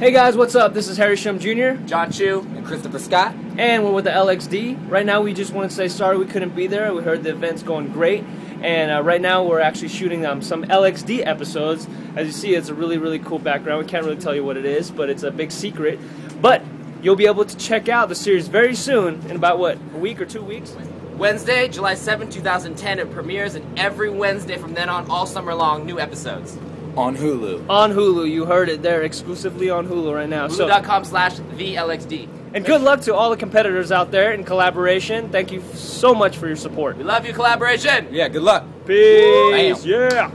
Hey guys, what's up? This is Harry Shum Jr. Jon Chu. and Christopher Scott. and we're with the LXD. Right now, we just want to say sorry we couldn't be there. We heard the event's going great, and uh, right now we're actually shooting um, some LXD episodes. As you see, it's a really, really cool background. We can't really tell you what it is, but it's a big secret. But you'll be able to check out the series very soon, in about what a week or two weeks. Wednesday, July 7, 2010, it premieres, and every Wednesday from then on, all summer long, new episodes. On Hulu. On Hulu, you heard it there, exclusively on Hulu right now. So, Hulu.com slash the LXD. and good luck to all the competitors out there in Kollaboration. Thank you so much for your support. We love you, Kollaboration. Yeah, good luck. Peace. Bam. Yeah.